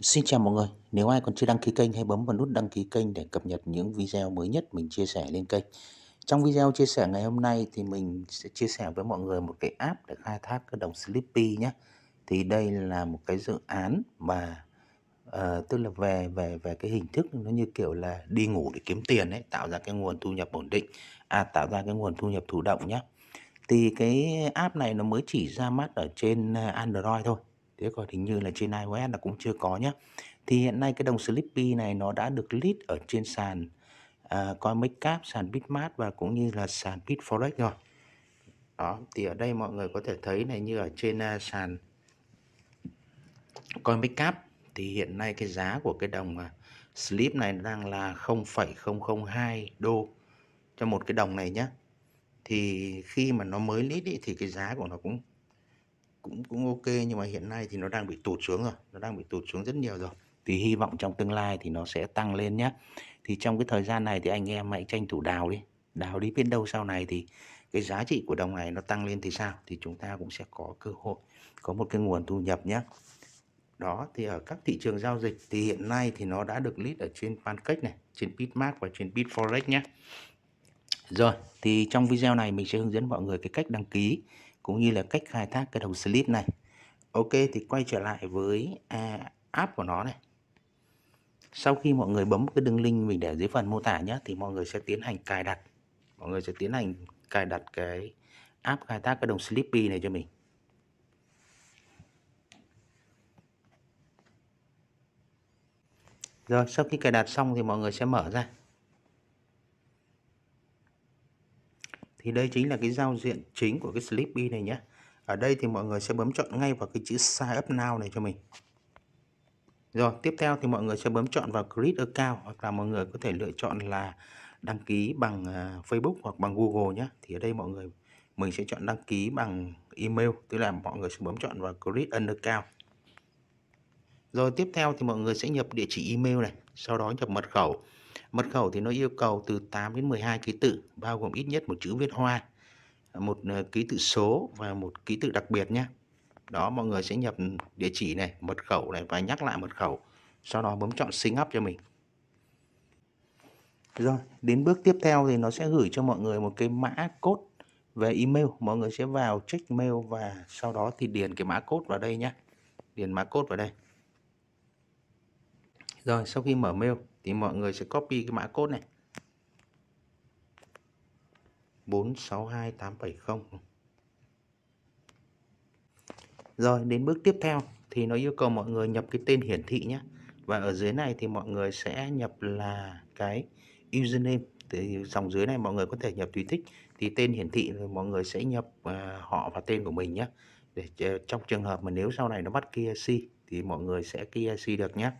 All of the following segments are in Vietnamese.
Xin chào mọi người, nếu ai còn chưa đăng ký kênh hãy bấm vào nút đăng ký kênh để cập nhật những video mới nhất mình chia sẻ lên kênh. Trong video chia sẻ ngày hôm nay thì mình sẽ chia sẻ với mọi người một cái app để khai thác cái đồng Sleepy nhé. Thì đây là một cái dự án mà uh, tức là về về về cái hình thức nó như kiểu là đi ngủ để kiếm tiền ấy, tạo ra cái nguồn thu nhập ổn định, à tạo ra cái nguồn thu nhập thụ động nhé. Thì cái app này nó mới chỉ ra mắt ở trên à, Android thôi thế còn hình như là trên iOS là cũng chưa có nhé thì hiện nay cái đồng Slippy này nó đã được list ở trên sàn à, uh, CoinMarketCap, sàn Bitmart và cũng như là sàn Bitforex rồi. Đó thì ở đây mọi người có thể thấy này như ở trên uh, sàn CoinMarketCap thì hiện nay cái giá của cái đồng à, uh, slip này đang là 0,002 đô cho một cái đồng này nhé thì khi mà nó mới list ý, thì cái giá của nó cũng cũng cũng ok, nhưng mà hiện nay thì nó đang bị tụt xuống rồi, nó đang bị tụt xuống rất nhiều rồi. Thì hy vọng trong tương lai thì nó sẽ tăng lên nhé thì trong cái thời gian này thì anh em hãy tranh thủ đào đi đào đi biết đâu sau này thì cái giá trị của đồng này nó tăng lên thì sao? Thì chúng ta cũng sẽ có cơ hội, có một cái nguồn thu nhập nhé đó, thì ở các thị trường giao dịch thì hiện nay thì nó đã được list ở trên Pancake này, trên Bitmart và trên Bitforex nhé rồi, thì trong video này mình sẽ hướng dẫn mọi người cái cách đăng ký cũng như là cách khai thác cái đồng slip này. Ok thì quay trở lại với à, app của nó này. Sau khi mọi người bấm cái đường link mình để dưới phần mô tả nhé thì mọi người sẽ tiến hành cài đặt. Mọi người sẽ tiến hành cài đặt cái app khai thác cái đồng Sleepy này cho mình. Rồi sau khi cài đặt xong thì mọi người sẽ mở ra. Thì đây chính là cái giao diện chính của cái Sleepy này nhé ở đây thì mọi người sẽ bấm chọn ngay vào cái chữ sign up now này cho mình. Rồi, tiếp theo thì mọi người sẽ bấm chọn vào create account hoặc là mọi người có thể lựa chọn là đăng ký bằng à, Facebook hoặc bằng Google nhé thì ở đây mọi người, mình sẽ chọn đăng ký bằng email, tức là mọi người sẽ bấm chọn vào create an account. Rồi, tiếp theo thì mọi người sẽ nhập địa chỉ email này, sau đó nhập mật khẩu. Mật khẩu thì nó yêu cầu từ 8 đến 12 ký tự, bao gồm ít nhất một chữ viết hoa, một ờ, ký tự số và một ký tự đặc biệt nhé. Đó, mọi người sẽ nhập địa chỉ này, mật khẩu này và nhắc lại mật khẩu. Sau đó bấm chọn sign up cho mình. Rồi, đến bước tiếp theo thì nó sẽ gửi cho mọi người một cái mã code về email. Mọi người sẽ vào check mail và sau đó thì điền cái mã code vào đây nhé. Điền mã code vào đây. Rồi, sau khi mở mail thì mọi người sẽ copy cái mã code này. 462870 rồi đến bước tiếp theo thì nó yêu cầu mọi người nhập cái tên hiển thị nhé. Và ở dưới này thì mọi người sẽ nhập là cái username. Thì dòng dưới này mọi người có thể nhập tùy thích. Thì tên hiển thị thì mọi người sẽ nhập uh, họ và tên của mình nhé. Để uh, trong trường hợp mà nếu sau này nó bắt KYC thì mọi người sẽ KYC được nhé.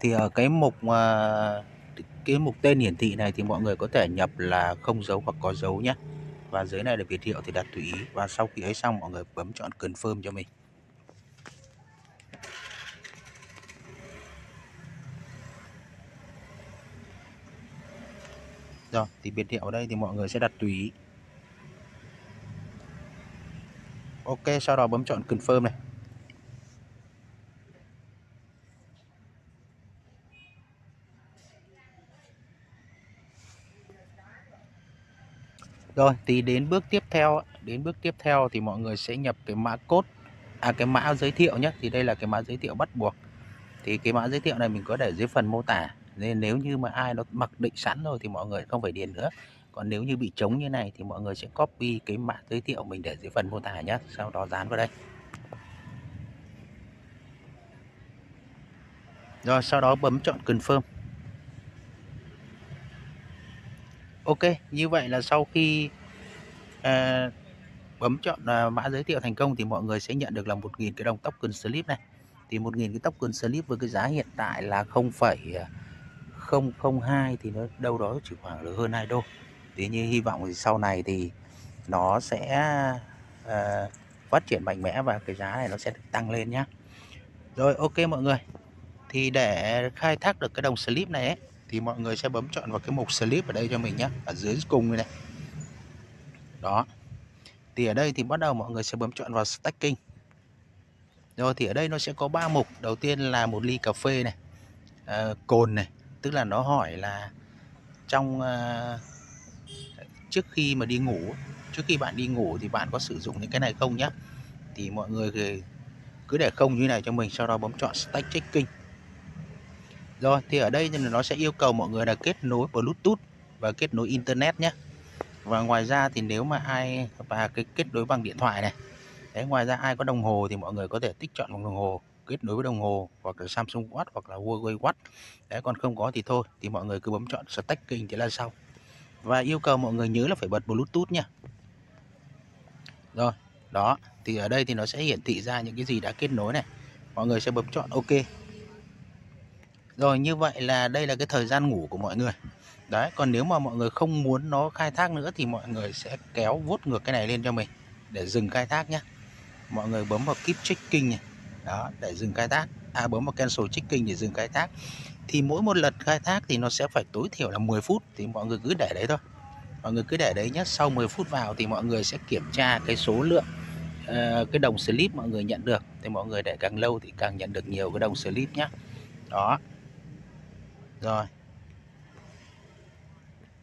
Thì ở cái mục ờ, cái mục tên hiển thị này thì mọi người có thể nhập là không dấu hoặc có dấu nhé. Và dưới này là biệt hiệu thì đặt tùy ý. Và sau khi ấy xong, mọi người bấm chọn confirm cho mình. Rồi, thì biệt hiệu ở đây thì mọi người sẽ đặt tùy ý. Ok, sau đó bấm chọn confirm này. Rồi, thì đến bước tiếp theo đến bước tiếp theo thì mọi người sẽ nhập cái mã code à cái mã giới thiệu nhé thì đây là cái mã giới thiệu bắt buộc. Thì cái mã giới thiệu này mình có để dưới phần mô tả. Nên nếu như mà ai nó mặc định sẵn rồi thì mọi người không phải điền nữa. Còn nếu như bị trống như này thì mọi người sẽ copy cái mã giới thiệu mình để dưới phần mô tả nhé sau đó dán vào đây. Rồi, sau đó bấm chọn confirm. Ok, như vậy là sau khi à, bấm chọn à, mã giới thiệu thành công thì mọi người sẽ nhận được là 1.000 cái đồng token slip này. Thì 1.000 cái token slip với cái giá hiện tại là 0,002 ờ, thì nó đâu đó chỉ khoảng là hơn 2 đô. Tuy như hy vọng thì sau này thì nó sẽ à, phát triển mạnh mẽ và cái giá này nó sẽ được tăng lên nhé. Rồi ok mọi người. Thì để khai thác được cái đồng slip này ấy thì mọi người sẽ bấm chọn vào cái mục slip ở đây cho mình nhé ở dưới cùng này, này. Đó. Thì ở đây thì bắt đầu mọi người sẽ bấm chọn vào stacking. Rồi thì ở đây nó sẽ có ba mục. Đầu tiên là một ly cà phê này à, cồn này tức là nó hỏi là trong à, trước khi mà đi ngủ trước khi bạn đi ngủ thì bạn có sử dụng những cái này không nhé thì mọi người cứ để không như này cho mình sau đó bấm chọn stack checking rồi thì ở đây thì nó sẽ yêu cầu mọi người là kết nối bluetooth và kết nối internet nhé. Và ngoài ra thì nếu mà ai và cái kết nối bằng điện thoại này Đấy, ngoài ra ai có đồng hồ thì mọi người có thể tích chọn bằng đồng hồ kết nối với đồng hồ hoặc là Samsung Watch hoặc là Huawei Watch. Đấy còn không có thì thôi thì mọi người cứ bấm chọn stacking thế là xong. Và yêu cầu mọi người nhớ là phải bật Bluetooth nha rồi đó thì ở đây thì nó sẽ hiển thị ra những cái gì đã kết nối này. Mọi người sẽ bấm chọn OK rồi như vậy là đây là cái thời gian ngủ của mọi người. Đấy còn nếu mà mọi người không muốn nó khai thác nữa thì mọi người sẽ kéo vuốt ngược cái này lên cho mình để dừng khai thác nhé mọi người bấm vào keep checking này. Đó để dừng khai thác. À bấm vào cancel checking để dừng khai thác. Thì mỗi một lần khai thác thì nó sẽ phải tối thiểu là 10 phút thì mọi người cứ để đấy thôi. Mọi người cứ để đấy nhé sau 10 phút vào thì mọi người sẽ kiểm tra cái số lượng uh, cái đồng slip mọi người nhận được. Thì mọi người để càng lâu thì càng nhận được nhiều cái đồng slip nhé đó rồi.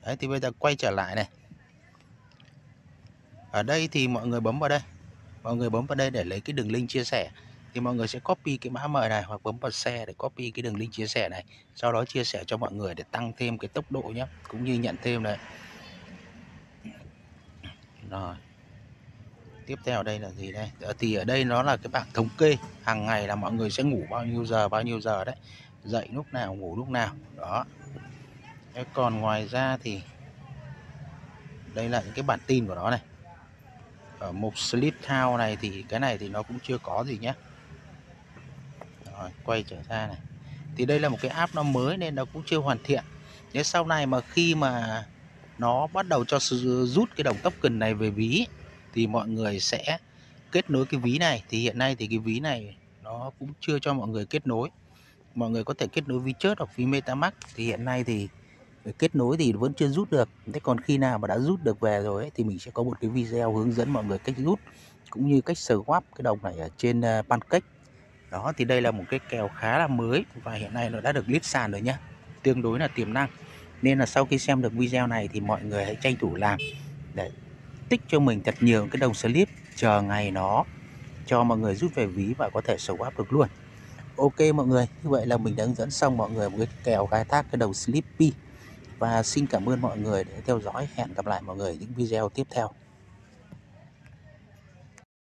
Đấy, thì bây giờ quay trở lại này. Ở đây thì mọi người bấm vào đây. Mọi người bấm vào đây để lấy cái đường link chia sẻ. Thì mọi người sẽ copy cái mã mời này hoặc bấm vào share để copy cái đường link chia sẻ này. Sau đó chia sẻ cho mọi người để tăng thêm cái tốc độ nhé cũng như nhận thêm này. Rồi. Tiếp theo đây là gì đây? Thì ở đây nó là cái bảng thống kê. Hàng ngày là mọi người sẽ ngủ bao nhiêu giờ, bao nhiêu giờ đấy dậy lúc nào, ngủ lúc nào. Đó. Thế còn ngoài ra thì đây là những cái bản tin của nó này. Ở mục sleep Town này thì cái này thì nó cũng chưa có gì nhé rồi, quay trở ra này. Thì đây là một cái app nó mới nên nó cũng chưa hoàn thiện. Nếu sau này mà khi mà nó bắt đầu cho rút cái đồng token này về ví, thì mọi người sẽ kết nối cái ví này. Thì hiện nay thì cái ví này nó cũng chưa cho mọi người kết nối mọi người có thể kết nối ví chớt hoặc ví metamask thì hiện nay thì kết nối thì vẫn chưa rút được. Thế còn khi nào mà đã rút được về rồi ấy, thì mình sẽ có một cái video hướng dẫn mọi người cách rút cũng như cách swap cái đồng này ở trên ờ, pancake. Đó thì đây là một cái kèo khá là mới và hiện nay nó đã được list sàn rồi nhá. Tương đối là tiềm năng. Nên là sau khi xem được video này thì mọi người hãy tranh thủ làm để tích cho mình thật nhiều cái đồng slip. Chờ ngày nó cho mọi người rút về ví và có thể swap được luôn ok mọi người, như vậy là mình đã hướng dẫn xong mọi người một cái kèo khai thác cái đầu Sleepy. Và xin cảm ơn mọi người đã theo dõi. Hẹn gặp lại mọi người những video tiếp theo.